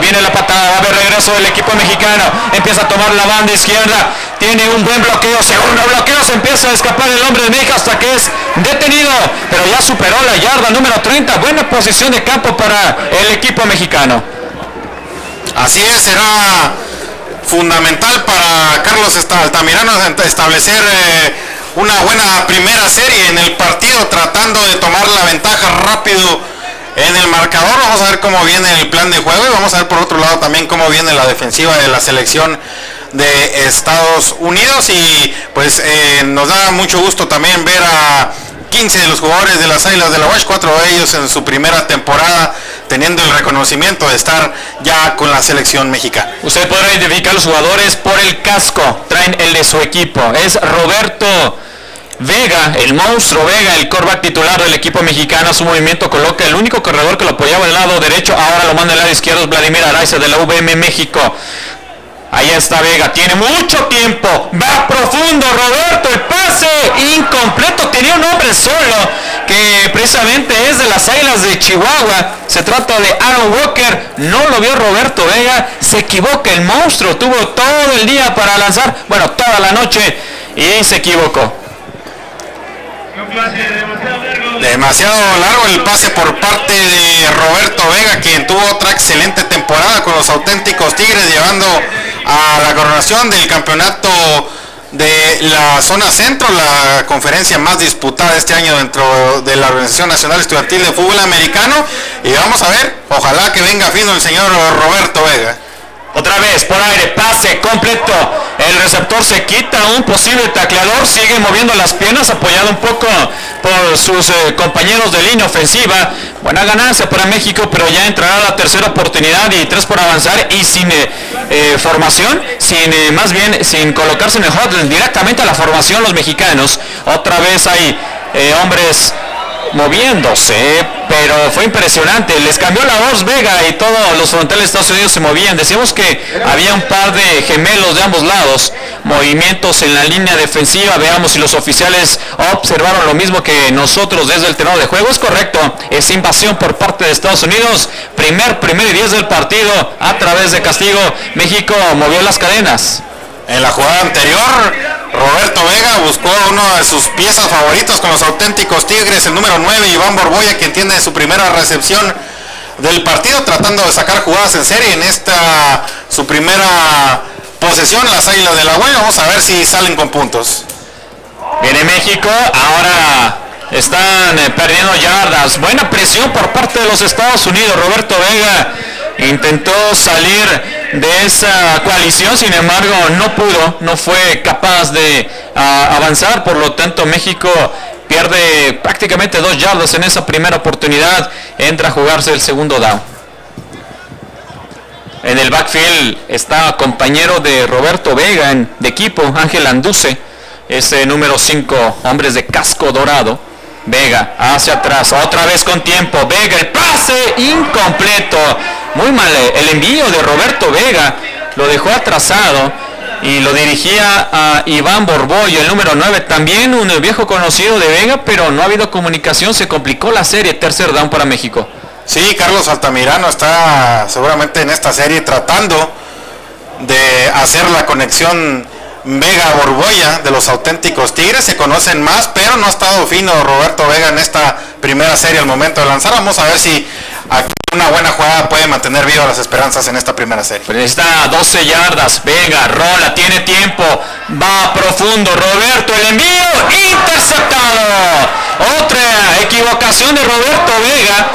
Viene la patada, haber regreso del equipo mexicano. Empieza a tomar la banda izquierda. Tiene un buen bloqueo, segundo bloqueo. Se empieza a escapar el hombre de México hasta que es detenido. Pero ya superó la yarda número 30. Buena posición de campo para el equipo mexicano. Así es, será fundamental para Carlos Altamirano establecer eh, una buena primera serie en el partido, tratando de tomar la ventaja rápido en el marcador. Vamos a ver cómo viene el plan de juego y vamos a ver por otro lado también cómo viene la defensiva de la selección de Estados Unidos y pues eh, nos da mucho gusto también ver a 15 de los jugadores de las Águilas de la Wash, cuatro de ellos en su primera temporada teniendo el reconocimiento de estar ya con la selección mexicana. Usted podrá identificar los jugadores por el casco, traen el de su equipo. Es Roberto Vega, el monstruo Vega, el coreback titular del equipo mexicano, su movimiento coloca el único corredor que lo apoyaba del lado derecho, ahora lo manda al lado izquierdo, Vladimir Araiza de la VM México. Ahí está Vega, tiene mucho tiempo, va profundo Roberto, el pase incompleto, tenía un hombre solo que precisamente es de las Águilas de Chihuahua, se trata de Aaron Walker, no lo vio Roberto Vega, se equivoca el monstruo, tuvo todo el día para lanzar, bueno, toda la noche y se equivocó. Demasiado largo el pase por parte de Roberto Vega, quien tuvo otra excelente temporada con los auténticos Tigres, llevando a la coronación del campeonato de la zona centro, la conferencia más disputada este año dentro de la Organización Nacional Estudiantil de Fútbol Americano. Y vamos a ver, ojalá que venga fino el señor Roberto Vega. Otra vez por aire, pase completo. El receptor se quita un posible tacleador, sigue moviendo las piernas, apoyado un poco por sus eh, compañeros de línea ofensiva. Buena ganancia para México, pero ya entrará la tercera oportunidad y tres por avanzar y sin eh, eh, formación, sin más bien sin colocarse hot directamente a la formación los mexicanos. Otra vez hay hombres moviéndose, pero fue impresionante. Les cambió la voz Vega y todos los frontales de Estados Unidos se movían. Decíamos que había un par de gemelos de ambos lados, movimientos en la línea defensiva. Veamos si los oficiales observaron lo mismo que nosotros desde el terreno de juego. Es correcto, es invasión por parte de Estados Unidos. Primer, primer y diez del partido a través de castigo. México movió las cadenas. En la jugada anterior, Roberto Vega buscó una de sus piezas favoritas con los auténticos Tigres, el número 9, Iván Borboya, quien tiene su primera recepción del partido, tratando de sacar jugadas en serie en esta su primera posesión, las Águilas de la Huella. Vamos a ver si salen con puntos. Viene México, ahora están eh, perdiendo yardas. Buena presión por parte de los Estados Unidos. Roberto Vega intentó salir de esa coalición, sin embargo no pudo, no fue capaz de ah, avanzar, por lo tanto México pierde prácticamente dos yardas en esa primera oportunidad, entra a jugarse el segundo down. En el backfield está compañero de Roberto Vega en, de equipo, Ángel Anduce, ese número 5, hombres de casco dorado. Vega hacia atrás, otra vez con tiempo. Vega, el pase incompleto. Muy mal eh, el envío de Roberto Vega. Lo dejó atrasado y lo dirigía a Iván Borboyo, el número 9. También un viejo conocido de Vega, pero no ha habido comunicación. Se complicó la serie. Tercer down para México. Sí, Carlos Altamirano está seguramente en esta serie tratando de hacer la conexión Vega Borboya de los auténticos Tigres. Se conocen más, pero no ha estado fino Roberto Vega en esta primera serie al momento de lanzar. Vamos a ver si aquí una buena jugada puede mantener vivas las esperanzas en esta primera serie. Pues está 12 yardas. Vega, rola, tiene tiempo. Va profundo. Roberto, el envío interceptado. Otra equivocación de Roberto Vega.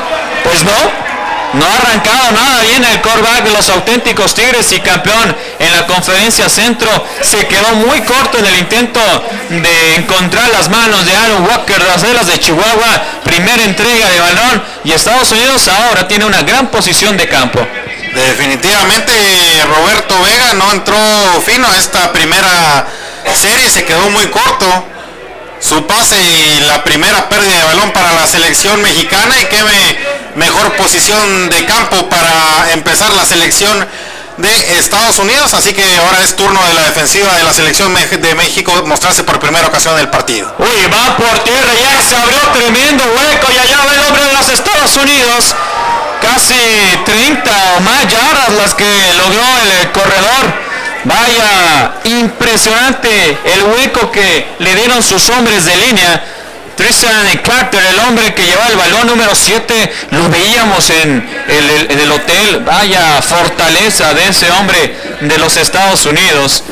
Pues no, no ha arrancado nada bien el coreback de los auténticos Tigres y campeón en la conferencia centro. Se quedó muy corto en el intento de encontrar las manos de Aaron Walker, las velas de Chihuahua. Primera entrega de balón y Estados Unidos ahora tiene una gran posición de campo. Definitivamente Roberto Vega no entró fino esta primera serie, se quedó muy corto su pase y la primera pérdida de balón para la selección mexicana y qué mejor posición de campo para empezar la selección de Estados Unidos, así que ahora es turno de la defensiva de la selección de México mostrarse por primera ocasión en el partido. Uy, va por tierra, ya se abrió tremendo hueco y allá va el hombre de los Estados Unidos. casi 30 o más yardas las que logró el corredor. Vaya, impresionante el hueco que le dieron sus hombres de línea. Tristan Carter, el hombre que lleva el balón número 7, lo veíamos en el, hotel. Vaya fortaleza de ese hombre de los Estados Unidos.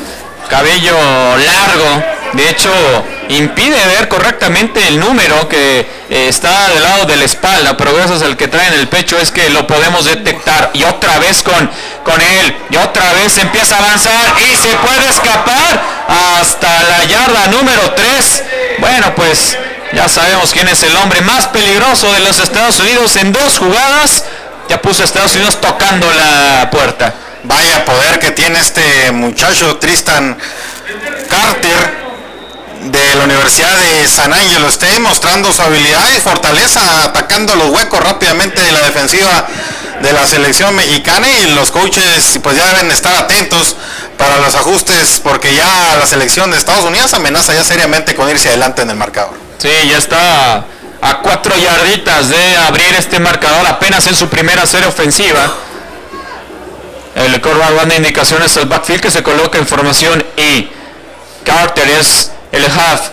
Cabello largo, de hecho impide ver correctamente el número que eh, está del lado de la espalda, pero gracias al que trae en el pecho es que lo podemos detectar. Y otra vez con, con él, y otra vez empieza a avanzar y se puede escapar hasta la yarda número 3. Bueno, pues ya sabemos quién es el hombre más peligroso de los Estados Unidos en dos jugadas. Ya puso a Estados Unidos tocando la puerta. Vaya poder que tiene este muchacho Tristan Carter de la Universidad de San Ángelo está demostrando su habilidad y fortaleza atacando los huecos rápidamente de la defensiva de la selección mexicana y los coaches pues ya deben estar atentos para los ajustes porque ya la selección de Estados Unidos amenaza ya seriamente con irse adelante en el marcador. Sí, ya está a cuatro yarditas de abrir este marcador apenas en su primera serie ofensiva. El corredor dando indicaciones al backfield que se coloca en formación y Carter es el half.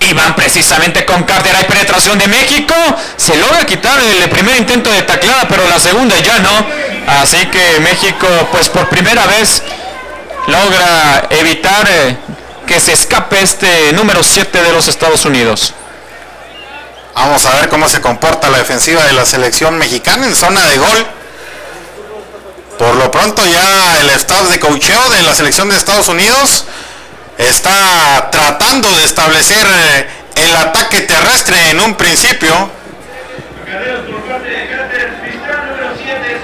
Y van precisamente con Carter. Hay penetración de México. Se logra quitar el primer intento de taclada, pero la segunda ya no. Así que México, pues por primera vez, logra evitar eh, que se escape este número 7 de los Estados Unidos. Vamos a ver cómo se comporta la defensiva de la selección mexicana en zona de gol. Por lo pronto ya el staff de cocheo de la selección de Estados Unidos está tratando de establecer eh, el ataque terrestre en un principio.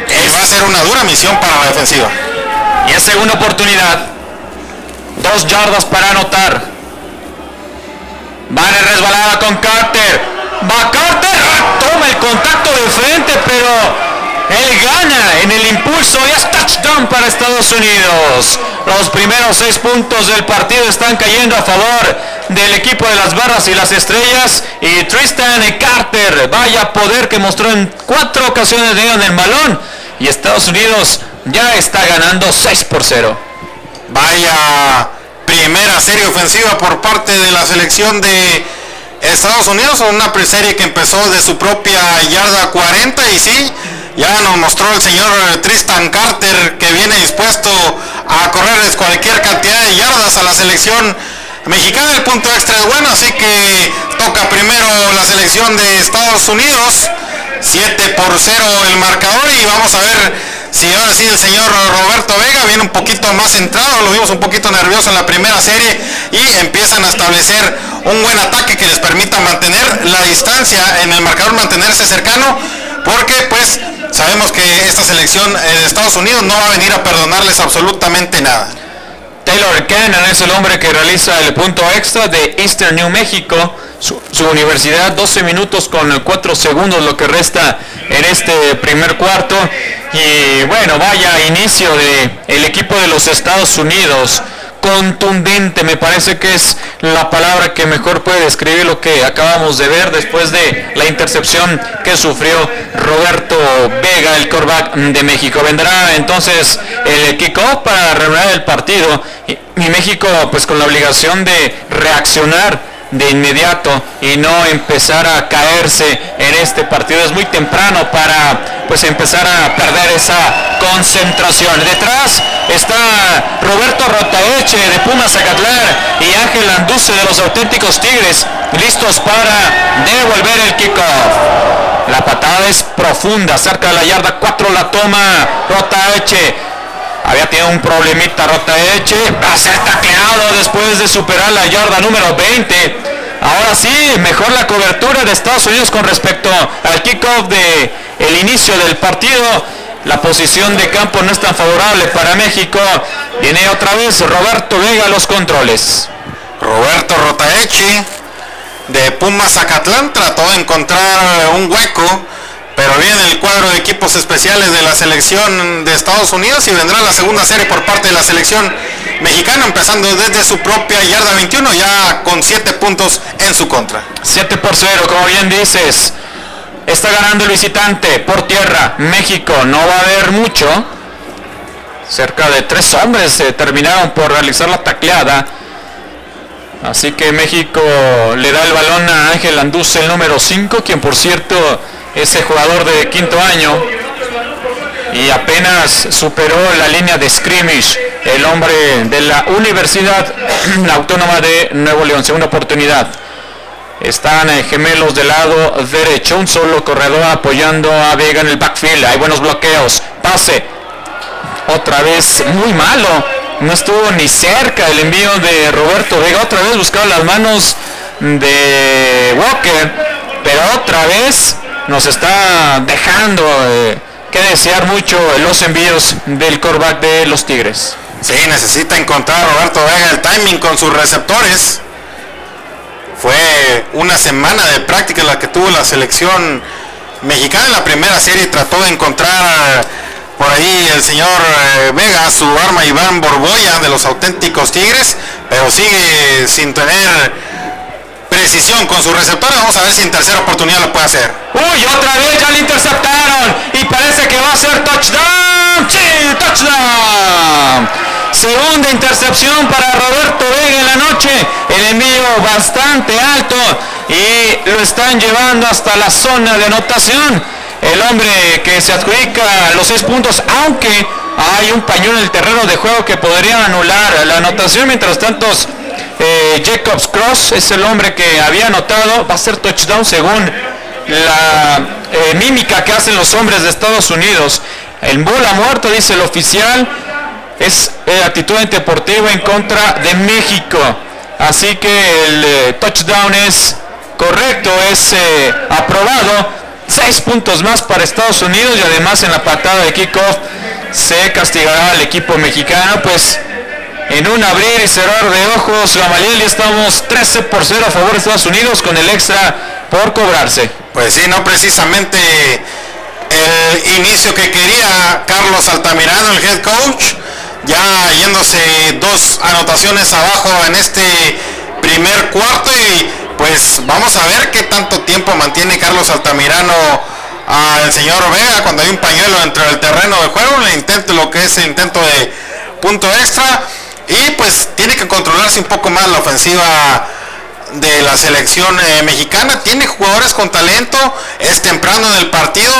Y va a ser una dura misión para la defensiva. Y es segunda oportunidad. Dos yardas para anotar. Vale resbalada con Carter. Va. Toma el contacto de frente, pero él gana en el impulso y es touchdown para Estados Unidos. Los primeros seis puntos del partido están cayendo a favor del equipo de las barras y las estrellas. Y Tristan Carter, vaya poder que mostró en cuatro ocasiones de en el balón. Y Estados Unidos ya está ganando 6 por 0. Vaya primera serie ofensiva por parte de la selección de Estados Unidos. Una serie que empezó de su propia yarda 40 y sí ya nos mostró el señor Tristan Carter que viene dispuesto a correr cualquier cantidad de yardas a la selección mexicana. El punto extra es bueno, así que toca primero la selección de Estados Unidos. 7 por 0 el marcador y vamos a ver si ahora sí el señor Roberto Vega viene un poquito más centrado, lo vimos un poquito nervioso en la primera serie y empiezan a establecer un buen ataque que les permita mantener la distancia en el marcador, mantenerse cercano, porque pues Sabemos que esta selección de Estados Unidos no va a venir a perdonarles absolutamente nada. Taylor Cannon es el hombre que realiza el punto extra de Eastern New Mexico. Su, universidad 12 minutos con 4 segundos lo que resta en este primer cuarto y bueno vaya inicio de equipo de los Estados Unidos contundente, me parece que es la palabra que mejor puede describir lo que acabamos de ver después de la intercepción que sufrió Roberto Vega, el coreback de México. Vendrá entonces el kickoff para reanudar el partido y, México pues con la obligación de reaccionar de inmediato y no empezar a caerse en este partido. Es muy temprano para pues empezar a perder esa concentración. Detrás está Roberto Rotaeche de Pumas Zacatlán y Ángel Anduce de los auténticos Tigres listos para devolver el kickoff. La patada es profunda, cerca de la yarda 4 la toma Rotaeche. Había tenido un problemita Rotaeche, a ser tacleado después de superar la yarda número 20. Ahora sí, mejor la cobertura de Estados Unidos con respecto al kickoff de el inicio del partido. La posición de campo no es tan favorable para México. Viene otra vez Roberto Vega los controles. Roberto Rotaechi de Pumas Zacatlán trató de encontrar un hueco pero viene el cuadro de equipos especiales de la selección de Estados Unidos y vendrá la segunda serie por parte de la selección mexicana, empezando desde su propia yarda 21, ya con 7 puntos en su contra. 7 por 0, como bien dices. Está ganando el visitante por tierra. México no va a haber mucho. Cerca de tres hombres terminaron por realizar la tacleada. Así que México le da el balón a Ángel Anduce, el número 5, quien por cierto es el jugador de quinto año y apenas superó la línea de scrimmage el hombre de la Universidad Autónoma de Nuevo León. Segunda oportunidad. Están eh, gemelos del lado derecho. Un solo corredor apoyando a Vega en el backfield. Hay buenos bloqueos. Pase. Otra vez muy malo no estuvo ni cerca el envío de Roberto Vega. Otra vez buscaba las manos de Walker, pero otra vez nos está dejando eh, que desear mucho los envíos del coreback de los Tigres. Sí, necesita encontrar Roberto Vega el timing con sus receptores. Fue una semana de práctica la que tuvo la selección mexicana en la primera serie. Trató de encontrar por ahí el señor eh, Vega, su arma Iván Borboya de los auténticos Tigres, pero sigue sin tener precisión con su receptor. Vamos a ver si en tercera oportunidad lo puede hacer. Uy, otra vez ya le interceptaron y parece que va a ser touchdown. Sí, touchdown. Segunda intercepción para Roberto Vega en la noche. El envío bastante alto y lo están llevando hasta la zona de anotación el hombre que se adjudica los seis puntos, aunque hay un pañuelo en el terreno de juego que podría anular la anotación. Mientras tanto, eh, Jacobs Cross es el hombre que había anotado, va a ser touchdown según la eh, mímica que hacen los hombres de Estados Unidos. En bola muerta, dice el oficial, es eh, actitud deportiva en contra de México. Así que el touchdown es correcto, es aprobado seis puntos más para Estados Unidos y además en la patada de kickoff se castigará al equipo mexicano pues en un abrir y cerrar de ojos Gamaliel y estamos 13 por 0 a favor de Estados Unidos con el extra por cobrarse. Pues sí no precisamente el inicio que quería Carlos Altamirano el head coach ya yéndose dos anotaciones abajo en este primer cuarto y pues vamos a ver qué tanto tiempo mantiene Carlos Altamirano al señor Vega cuando hay un pañuelo dentro del terreno de juego, le intento lo que es el intento de punto extra y pues tiene que controlarse un poco más la ofensiva de la selección eh, mexicana. Tiene jugadores con talento, es temprano en el partido.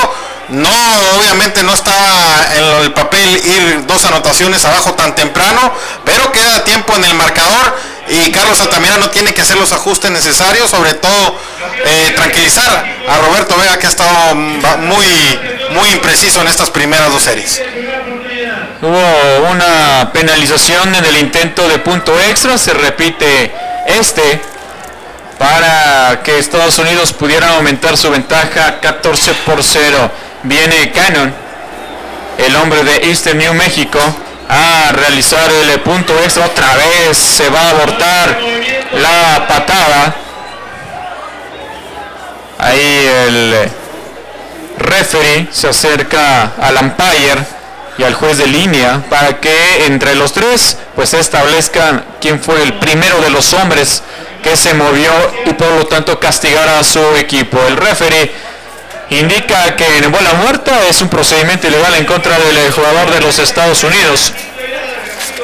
No, obviamente no está en el papel ir dos anotaciones abajo tan temprano, pero queda tiempo en el marcador y Carlos Altamirano tiene que hacer los ajustes necesarios, sobre todo eh, tranquilizar a Roberto Vega que ha estado muy, muy impreciso en estas primeras dos series. Hubo una penalización en el intento de punto extra, se repite este para que Estados Unidos pudiera aumentar su ventaja 14 por 0. Viene Cannon, el hombre de Eastern New México, a realizar el punto extra. Otra vez se va a abortar la patada. Ahí el referee se acerca al umpire y al juez de línea para que entre los tres pues establezcan quién fue el primero de los hombres que se movió y por lo tanto castigara a su equipo. El referee indica que en bola muerta es un procedimiento ilegal en contra del jugador de los Estados Unidos.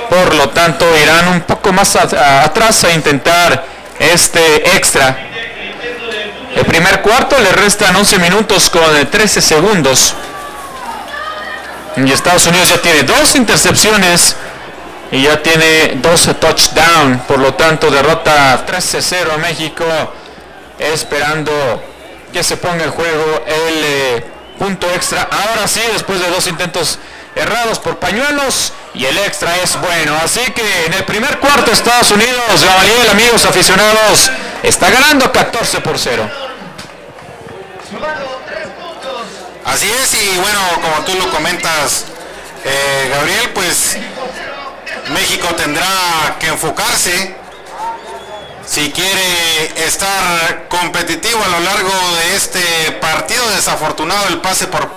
Por lo tanto, irán un poco más atrás a intentar este extra. El primer cuarto le restan 11 minutos con 13 segundos. Y Estados Unidos ya tiene dos intercepciones y ya tiene dos touchdowns. Por lo tanto, derrota 13-0 a México, esperando que se ponga en juego el eh, punto extra. Ahora sí, después de dos intentos errados por pañuelos y el extra es bueno. Así que en el primer cuarto Estados Unidos, Gamaliel, amigos aficionados, está ganando 14 por 0. Así es, y bueno, como tú lo comentas, eh, Gabriel, pues México tendrá que enfocarse si quiere estar competitivo a lo largo de este partido. Desafortunado el pase por